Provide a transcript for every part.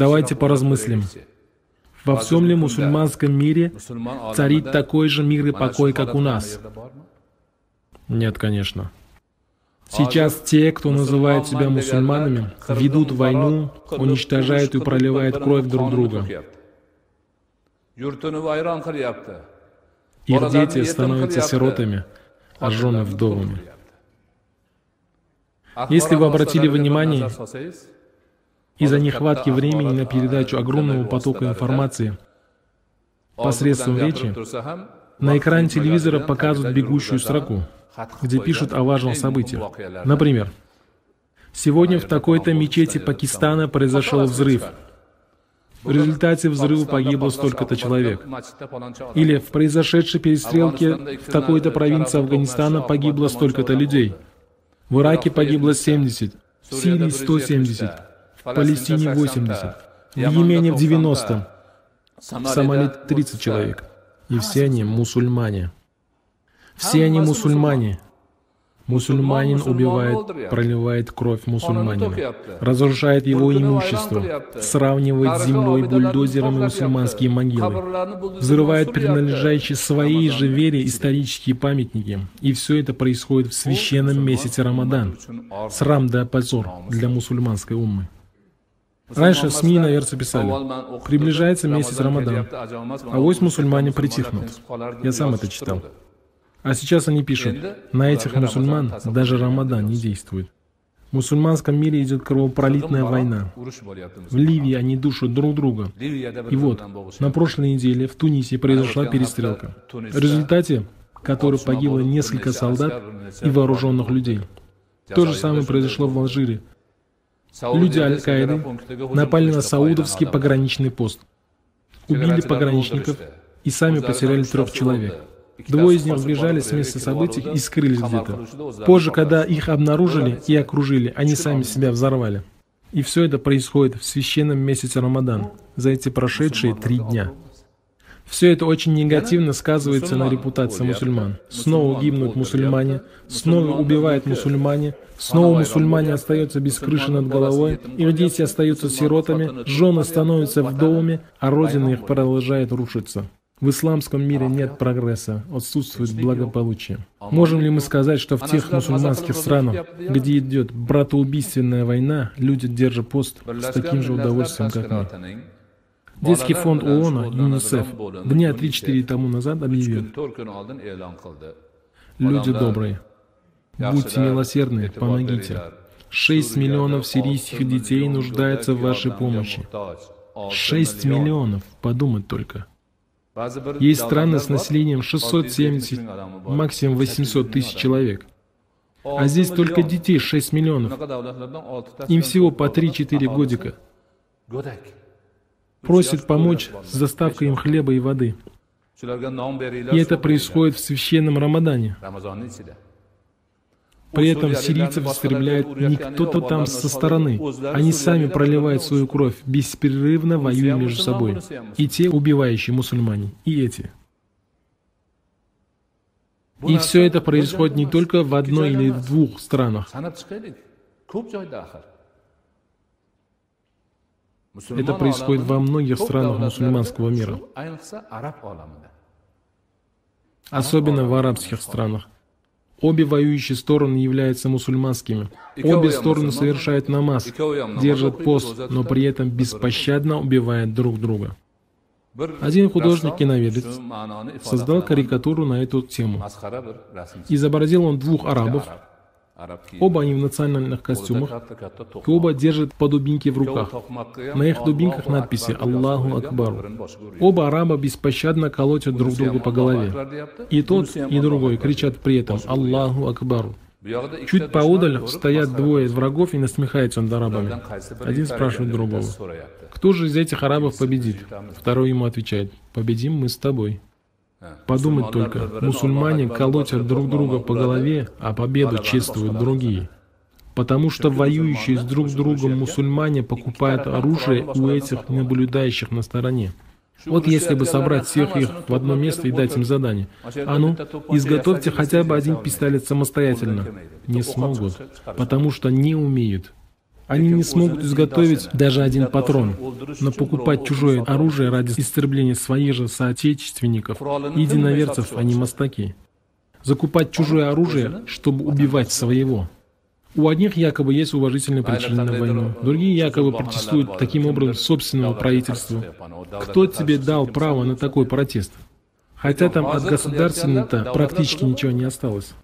Давайте поразмыслим. Во всем ли мусульманском мире царит такой же мир и покой, как у нас? Нет, конечно. Сейчас те, кто называет себя мусульманами, ведут войну, уничтожают и проливают кровь друг друга. Их дети становятся сиротами, а жены вдовами. Если вы обратили внимание, из-за нехватки времени на передачу огромного потока информации посредством речи, на экране телевизора показывают бегущую строку, где пишут о важном событии. Например, «Сегодня в такой-то мечети Пакистана произошел взрыв. В результате взрыва погибло столько-то человек». Или «В произошедшей перестрелке в такой-то провинции Афганистана погибло столько-то людей». В Ираке погибло 70, в Сирии 170, в Палестине 80, в Йемене в 90, в Сомали 30 человек. И все они мусульмане. Все они мусульмане. Мусульманин убивает, проливает кровь мусульманина, разрушает его имущество, сравнивает с землей бульдозером и мусульманские могилы, взрывает принадлежащие своей же вере исторические памятники. И все это происходит в священном месяце Рамадан. Срам да позор для мусульманской уммы. Раньше СМИ, наверное, писали, приближается месяц Рамадан, а вось мусульмане притихнут. Я сам это читал. А сейчас они пишут, на этих мусульман даже Рамадан не действует. В мусульманском мире идет кровопролитная война. В Ливии они душат друг друга. И вот, на прошлой неделе в Тунисе произошла перестрелка, в результате которой погибло несколько солдат и вооруженных людей. То же самое произошло в Алжире, Люди Аль-Каиды напали на саудовский пограничный пост, убили пограничников и сами потеряли трех человек. Двое из них сбежали с места событий и скрылись где-то. Позже, когда их обнаружили и окружили, они сами себя взорвали. И все это происходит в священном месяце Рамадан, за эти прошедшие три дня. Все это очень негативно сказывается на репутации мусульман. Снова гибнут мусульмане, снова убивают мусульмане, снова мусульмане остаются без крыши над головой, их дети остаются сиротами, жены становятся вдовами, а родина их продолжает рушиться. В исламском мире нет прогресса, отсутствует благополучие. Можем ли мы сказать, что в тех мусульманских странах, где идет братоубийственная война, люди держат пост с таким же удовольствием, как мы? Детский фонд ООН, ЮНИСЕФ, дня 3-4 тому назад объявил, «Люди добрые, будьте милосердны, помогите. 6 миллионов сирийских детей нуждаются в вашей помощи. 6 миллионов, подумать только. Есть страны с населением 670, максимум 800 тысяч человек. А здесь только детей 6 миллионов. Им всего по 3-4 годика просит помочь с доставкой им хлеба и воды. И это происходит в священном Рамадане. При этом сирийцев истребляет не кто-то там со стороны. Они сами проливают свою кровь, беспрерывно воюя между собой. И те, убивающие мусульмане, и эти. И все это происходит не только в одной или в двух странах. Это происходит во многих странах мусульманского мира, особенно в арабских странах. Обе воюющие стороны являются мусульманскими. Обе стороны совершают намаз, держат пост, но при этом беспощадно убивают друг друга. Один художник-киноведец создал карикатуру на эту тему. Изобразил он двух арабов, Оба они в национальных костюмах, и оба держат по дубинке в руках. На их дубинках надписи «Аллаху Акбар». Оба араба беспощадно колотят друг друга по голове. И тот, и другой кричат при этом «Аллаху Акбар». Чуть поодаль стоят двое врагов и насмехаются над арабами. Один спрашивает другого, «Кто же из этих арабов победит?» Второй ему отвечает, «Победим мы с тобой». Подумать только, мусульмане колотят друг друга по голове, а победу чествуют другие. Потому что воюющие с друг другом мусульмане покупают оружие у этих наблюдающих на стороне. Вот если бы собрать всех их в одно место и дать им задание. А ну, изготовьте хотя бы один пистолет самостоятельно. Не смогут, потому что не умеют. Они не смогут изготовить даже один патрон, но покупать чужое оружие ради истребления своих же соотечественников, единоверцев, а не мастаки. Закупать чужое оружие, чтобы убивать своего. У одних якобы есть уважительные причины на войну, другие якобы протестуют таким образом собственного правительства. Кто тебе дал право на такой протест? Хотя там от государственного-то практически ничего не осталось.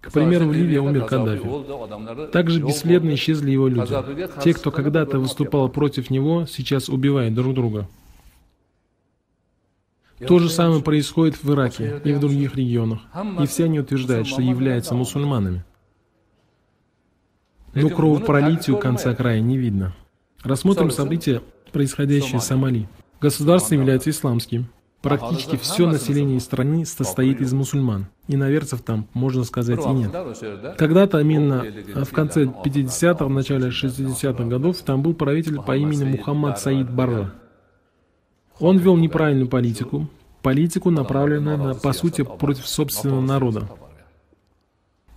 К примеру, в Ливии умер Каддафи. Также бесследно исчезли его люди. Те, кто когда-то выступал против него, сейчас убивают друг друга. То же самое происходит в Ираке и в других регионах. И все они утверждают, что являются мусульманами. Но кровопролитию конца края не видно. Рассмотрим события, происходящие в Сомали. Государство является исламским. Практически все население страны состоит из мусульман. Иноверцев там, можно сказать, и нет. Когда-то, именно в конце 50-х, в начале 60-х годов, там был правитель по имени Мухаммад Саид Барра. Он вел неправильную политику, политику, направленную, на, по сути, против собственного народа.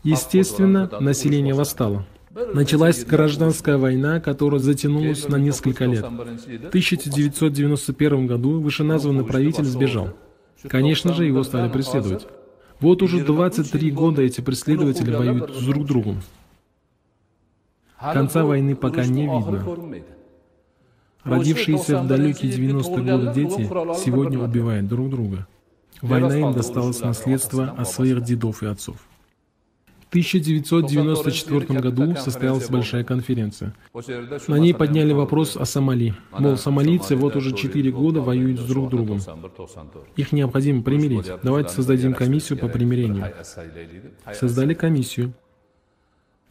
Естественно, население восстало. Началась гражданская война, которая затянулась на несколько лет. В 1991 году вышеназванный правитель сбежал. Конечно же, его стали преследовать. Вот уже 23 года эти преследователи воюют с друг другом. Конца войны пока не видно. Родившиеся в далекие 90-е годы дети сегодня убивают друг друга. Война им досталась наследство от своих дедов и отцов. В 1994 году состоялась большая конференция. На ней подняли вопрос о Сомали. Мол, сомалийцы вот уже 4 года воюют с друг другом. Их необходимо примирить. Давайте создадим комиссию по примирению. Создали комиссию.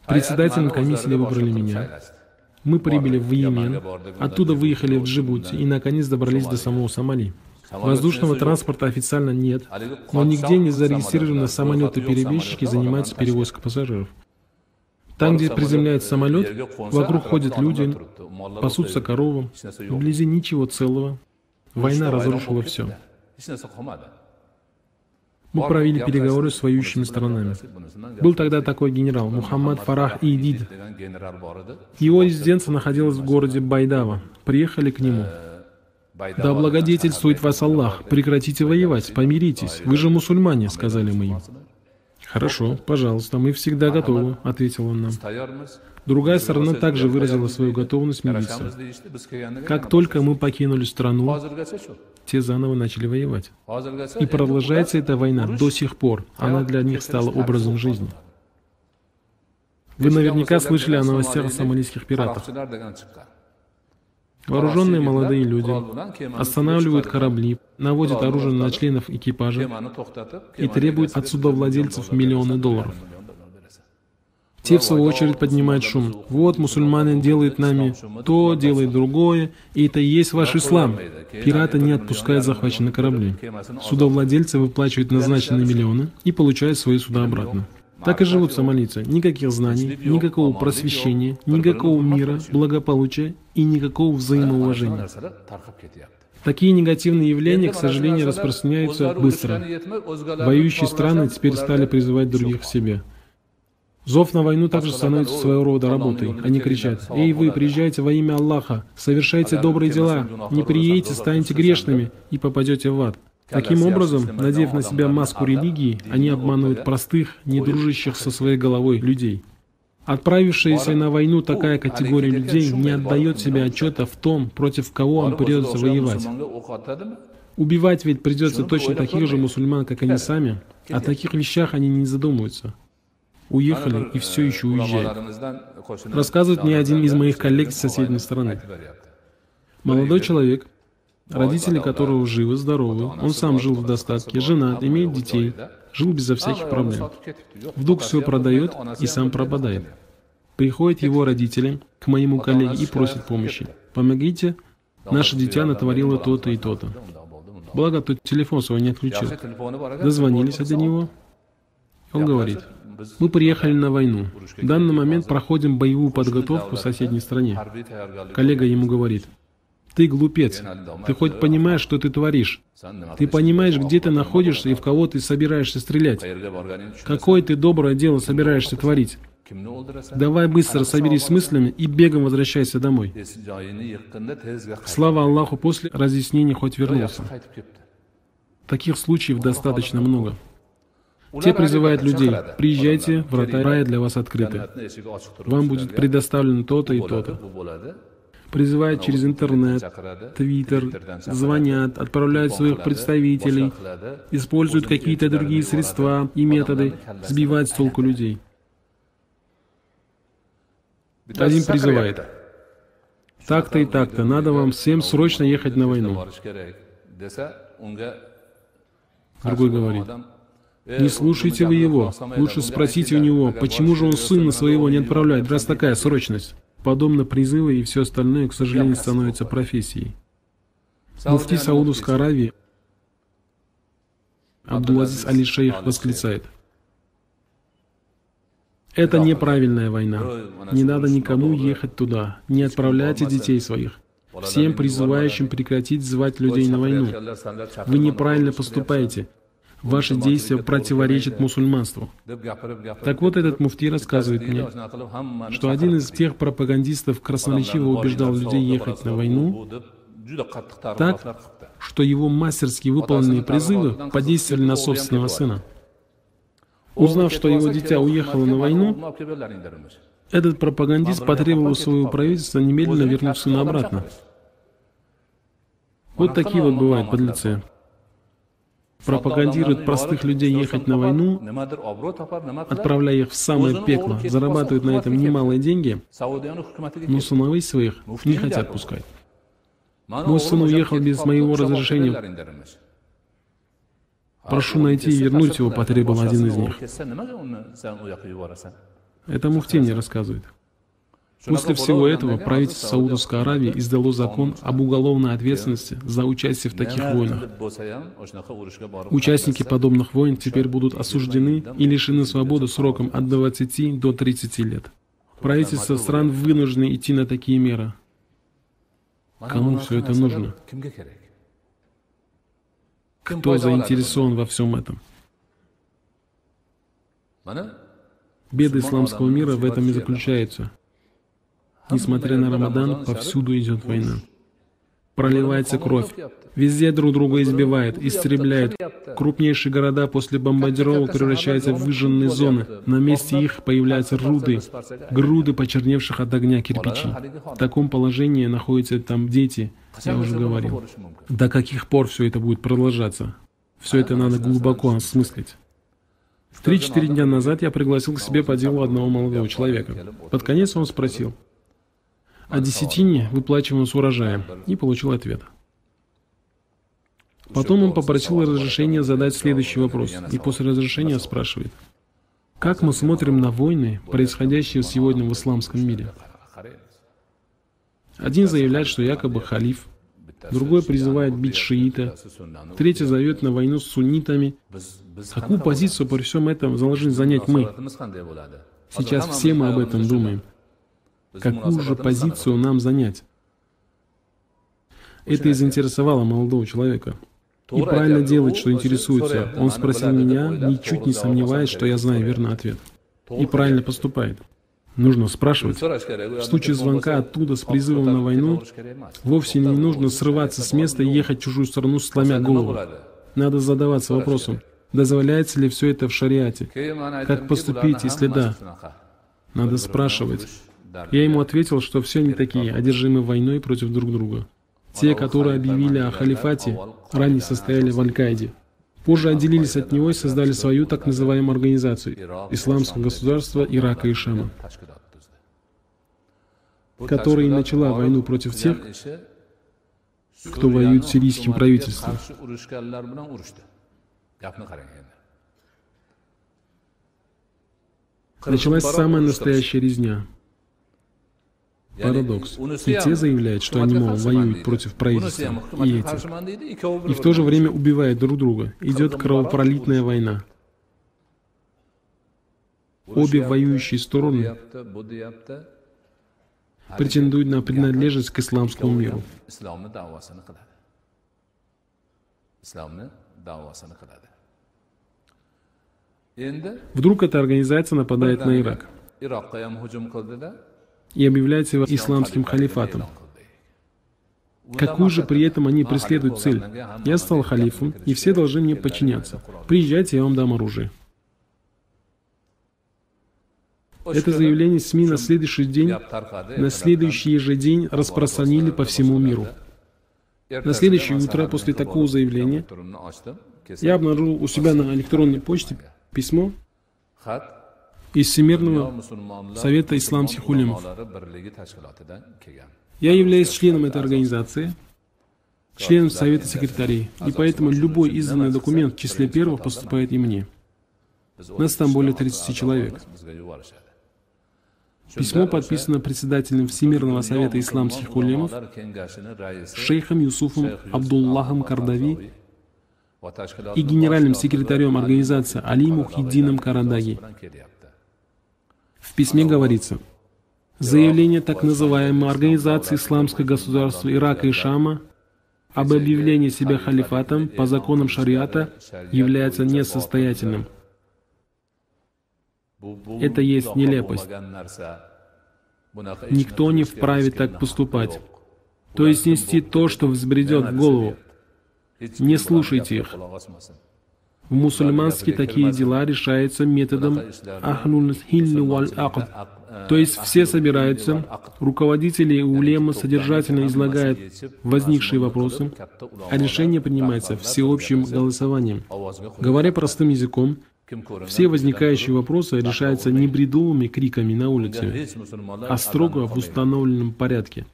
Председателем комиссии выбрали меня. Мы прибыли в Йемен, оттуда выехали в Джибути и наконец добрались до самого Сомали. Воздушного транспорта официально нет, но нигде не зарегистрированы самолеты-перевозчики, занимаются перевозкой пассажиров. Там, где приземляется самолет, вокруг ходят люди, пасутся коровы, вблизи ничего целого. Война разрушила все. Мы провели переговоры с воюющими сторонами. Был тогда такой генерал, Мухаммад Фарах Идид. Его резиденция находилась в городе Байдава. Приехали к нему. «Да благодетельствует вас Аллах, прекратите воевать, помиритесь, вы же мусульмане», — сказали мы им. «Хорошо, пожалуйста, мы всегда готовы», — ответил он нам. Другая сторона также выразила свою готовность мириться. Как только мы покинули страну, те заново начали воевать. И продолжается эта война до сих пор. Она для них стала образом жизни. Вы наверняка слышали о новостях о сомалийских пиратах. Вооруженные молодые люди останавливают корабли, наводят оружие на членов экипажа и требуют от судовладельцев миллионы долларов. Те, в свою очередь, поднимают шум. Вот, мусульмане делают нами то, делают другое, и это и есть ваш ислам. Пираты не отпускают захваченные корабли. Судовладельцы выплачивают назначенные миллионы и получают свои суда обратно. Так и живут сомалийцы. Никаких знаний, никакого просвещения, никакого мира, благополучия и никакого взаимоуважения. Такие негативные явления, к сожалению, распространяются быстро. Воюющие страны теперь стали призывать других к себе. Зов на войну также становится своего рода работой. Они кричат, «Эй, вы, приезжайте во имя Аллаха, совершайте добрые дела, не приедете, станете грешными и попадете в ад». Таким образом, надев на себя маску религии, они обманывают простых, не дружащих со своей головой людей. Отправившаяся на войну такая категория людей не отдает себе отчета в том, против кого им придется воевать. Убивать ведь придется точно таких же мусульман, как они сами. О таких вещах они не задумываются уехали и все еще уезжают. Рассказывает мне один из моих коллег с соседней стороны. Молодой человек, родители которого живы, здоровы, он сам жил в достатке, женат, имеет детей, жил безо всяких проблем. Вдруг все продает и сам пропадает. Приходят его родители к моему коллеге и просят помощи. «Помогите, наше дитя натворило то-то и то-то». Благо, тот телефон свой не отключил. Дозвонились до него. Он говорит, мы приехали на войну. В данный момент проходим боевую подготовку в соседней стране. Коллега ему говорит, ты глупец. Ты хоть понимаешь, что ты творишь? Ты понимаешь, где ты находишься и в кого ты собираешься стрелять? Какое ты доброе дело собираешься творить? Давай быстро соберись с мыслями и бегом возвращайся домой. Слава Аллаху, после разъяснений хоть вернулся. Таких случаев достаточно много. Те призывают людей, приезжайте, врата рая для вас открыты. Вам будет предоставлено то-то и то-то. Призывают через интернет, твиттер, звонят, отправляют своих представителей, используют какие-то другие средства и методы, сбивать с толку людей. Один призывает, так-то и так-то, надо вам всем срочно ехать на войну. Другой говорит, не слушайте вы его. Лучше спросите у него, почему же он сына своего не отправляет, раз такая срочность. Подобно призывы и все остальное, к сожалению, становится профессией. Муфти Саудовской Аравии Абдулазиз Али Шейх восклицает. Это неправильная война. Не надо никому ехать туда. Не отправляйте детей своих. Всем призывающим прекратить звать людей на войну. Вы неправильно поступаете. Ваши действия противоречат мусульманству. Так вот, этот муфти рассказывает мне, что один из тех пропагандистов красноречиво убеждал людей ехать на войну так, что его мастерски выполненные призывы подействовали на собственного сына. Узнав, что его дитя уехало на войну, этот пропагандист потребовал своего правительства немедленно вернуть сына обратно. Вот такие вот бывают подлецы пропагандируют простых людей ехать на войну, отправляя их в самое пекло, зарабатывают на этом немалые деньги, но сыновей своих не хотят пускать. Мой сын уехал без моего разрешения. Прошу найти и вернуть его, потребовал один из них. Это Муфти мне рассказывает. После всего этого правительство Саудовской Аравии издало закон об уголовной ответственности за участие в таких войнах. Участники подобных войн теперь будут осуждены и лишены свободы сроком от 20 до 30 лет. Правительства стран вынуждены идти на такие меры. Кому все это нужно? Кто заинтересован во всем этом? Беды исламского мира в этом и заключаются. Несмотря на Рамадан, повсюду идет война. Проливается кровь. Везде друг друга избивают, истребляют. Крупнейшие города после бомбардировок превращаются в выжженные зоны. На месте их появляются руды, груды почерневших от огня кирпичей. В таком положении находятся там дети, я уже говорил. До каких пор все это будет продолжаться? Все это надо глубоко осмыслить. Три-четыре дня назад я пригласил к себе по делу одного молодого человека. Под конец он спросил, о десятине, выплачиваемом с урожая, и получил ответ. Потом он попросил разрешения задать следующий вопрос, и после разрешения спрашивает, как мы смотрим на войны, происходящие сегодня в исламском мире? Один заявляет, что якобы халиф, другой призывает бить шиита, третий зовет на войну с суннитами. Какую позицию при всем этом должны занять мы? Сейчас все мы об этом думаем. Какую же позицию нам занять? Это и заинтересовало молодого человека. И правильно делает, что интересуется. Он спросил меня, ничуть не сомневаясь, что я знаю верный ответ. И правильно поступает. Нужно спрашивать. В случае звонка оттуда с призывом на войну вовсе не нужно срываться с места и ехать в чужую страну, сломя голову. Надо задаваться вопросом, дозволяется ли все это в шариате? Как поступить, если да? Надо спрашивать. Я ему ответил, что все они такие, одержимы войной против друг друга. Те, которые объявили о халифате, ранее состояли в Аль-Каиде. Позже отделились от него и создали свою так называемую организацию – Исламское государство Ирака и Шама, которая и начала войну против тех, кто воюет с сирийским правительством. Началась самая настоящая резня – Парадокс. И те заявляют, что они, мол, воюют против правительства, и эти. И в то же время убивают друг друга. Идет кровопролитная война. Обе воюющие стороны претендуют на принадлежность к исламскому миру. Вдруг эта организация нападает на Ирак. И объявляет себя исламским халифатом. Какую же при этом они преследуют цель? Я стал халифом, и все должны мне подчиняться. Приезжайте, я вам дам оружие. Это заявление СМИ на следующий день, на следующий же день распространили по всему миру. На следующее утро после такого заявления я обнаружил у себя на электронной почте письмо из Всемирного Совета Исламских Улемов. Я являюсь членом этой организации, членом Совета секретарей, и поэтому любой изданный документ в числе первых поступает и мне. Нас там более 30 человек. Письмо подписано председателем Всемирного Совета Исламских Улемов, шейхом Юсуфом Абдуллахом Кардави и генеральным секретарем организации Али Мухиддином Карадаги. В письме говорится, заявление так называемой Организации Исламского государства Ирака и Шама об объявлении себя халифатом по законам шариата является несостоятельным. Это есть нелепость. Никто не вправе так поступать. То есть нести то, что взбредет в голову. Не слушайте их. В мусульманстве такие дела решаются методом ахнуль валь акд. То есть все собираются, руководители и улема содержательно излагают возникшие вопросы, а решение принимается всеобщим голосованием. Говоря простым языком, все возникающие вопросы решаются не бредовыми криками на улице, а строго в установленном порядке.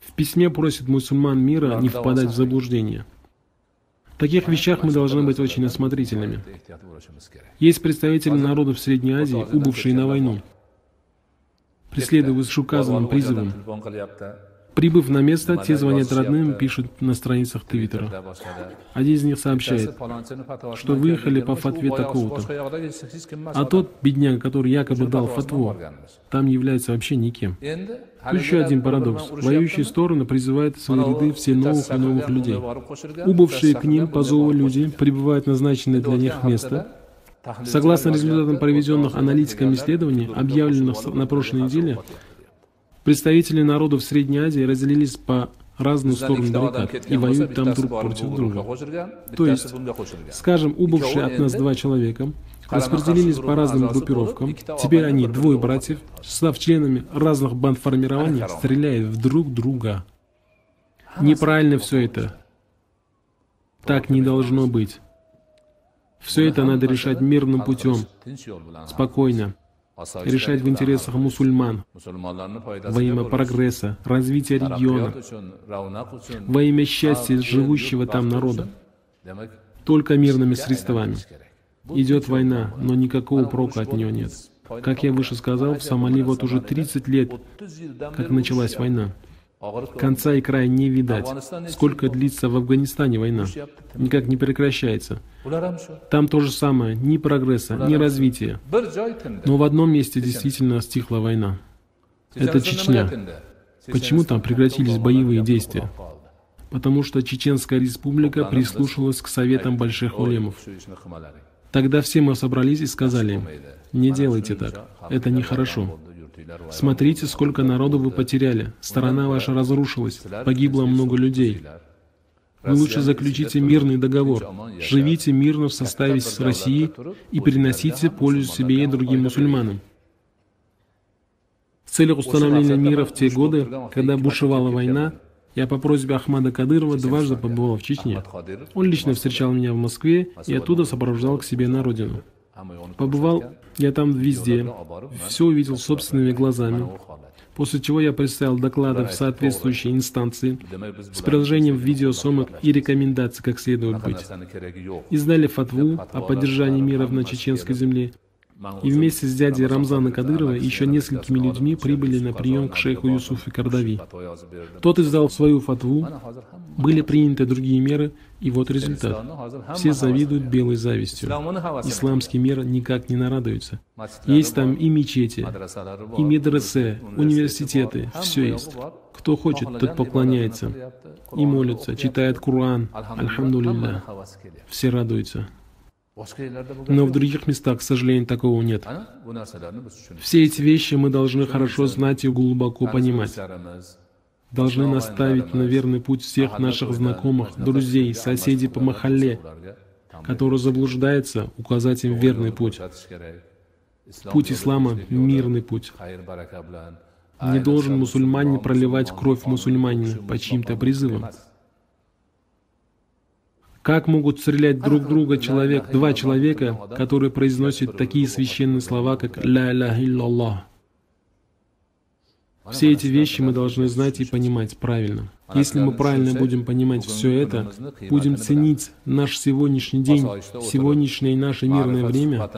В письме просит мусульман мира не впадать в заблуждение – в таких вещах мы должны быть очень осмотрительными. Есть представители народов Средней Азии, убывшие на войну, преследуя вышеуказанным призывом. Прибыв на место, те звонят родным пишут на страницах Твиттера. Один из них сообщает, что выехали по фатве такого-то. А тот бедняк, который якобы дал фатву, там является вообще никем. Еще один парадокс. Воюющие стороны призывают в свои ряды все новых и новых людей. Убывшие к ним по зову люди прибывают назначенное для них место, Согласно результатам проведенных аналитиками исследований, объявленных на прошлой неделе, Представители народов Средней Азии разделились по разные стороны баррикад и воюют там друг против друга. То есть, скажем, убывшие от нас два человека распределились по разным группировкам. Теперь они, двое братьев, став членами разных бандформирований, стреляют в друг друга. Неправильно все это. Так не должно быть. Все это надо решать мирным путем, спокойно решать в интересах мусульман, во имя прогресса, развития региона, во имя счастья живущего там народа, только мирными средствами. Идет война, но никакого прока от нее нет. Как я выше сказал, в Сомали вот уже 30 лет, как началась война. Конца и края не видать. Сколько длится в Афганистане война? Никак не прекращается. Там то же самое. Ни прогресса, ни развития. Но в одном месте действительно стихла война. Это Чечня. Почему там прекратились боевые действия? Потому что Чеченская республика прислушалась к советам больших улемов. Тогда все мы собрались и сказали им, не делайте так, это нехорошо. Смотрите, сколько народу вы потеряли. Страна ваша разрушилась. Погибло много людей. Вы лучше заключите мирный договор. Живите мирно в составе с Россией и приносите пользу себе и другим мусульманам. В целях установления мира в те годы, когда бушевала война, я по просьбе Ахмада Кадырова дважды побывал в Чечне. Он лично встречал меня в Москве и оттуда сопровождал к себе на родину. Побывал я там везде, все увидел собственными глазами, после чего я представил доклады в соответствующие инстанции с приложением видеосъемок и рекомендаций, как следует быть. Издали фатву о поддержании мира на чеченской земле. И вместе с дядей Рамзана Кадырова и еще несколькими людьми прибыли на прием к шейху Юсуфу Кардави. Тот издал свою фатву, были приняты другие меры, и вот результат. Все завидуют белой завистью. Исламский мир никак не нарадуется. Есть там и мечети, и медресе, университеты, все есть. Кто хочет, тот поклоняется и молится, читает Коран, альхамдулилля. Все радуются. Но в других местах, к сожалению, такого нет. Все эти вещи мы должны хорошо знать и глубоко понимать. Должны наставить на верный путь всех наших знакомых, друзей, соседей по махалле, которые заблуждаются, указать им верный путь. Путь ислама — мирный путь. Не должен мусульманин проливать кровь мусульманина по чьим-то призывам. Как могут стрелять друг друга человек, два человека, которые произносят такие священные слова, как «Ля ля иллаллах»? Все эти вещи мы должны знать и понимать правильно. Если мы правильно будем понимать все это, будем ценить наш сегодняшний день, сегодняшнее наше мирное время,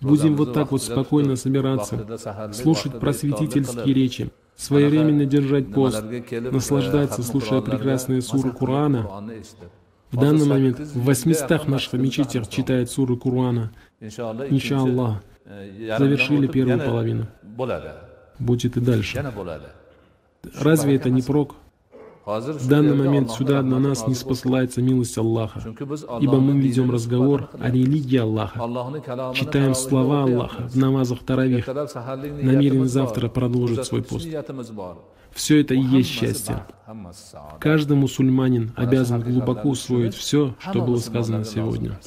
будем вот так вот спокойно собираться, слушать просветительские речи, своевременно держать пост, наслаждаться, слушая прекрасные суры Корана. В данный момент в 800 наших мечетях читают суры Корана. Иншаллах, завершили первую половину будет и дальше. Разве это не прок? В данный момент сюда на нас не спосылается милость Аллаха, ибо мы ведем разговор о религии Аллаха, читаем слова Аллаха в намазах Таравих, намерены завтра продолжить свой пост. Все это и есть счастье. Каждый мусульманин обязан глубоко усвоить все, что было сказано сегодня.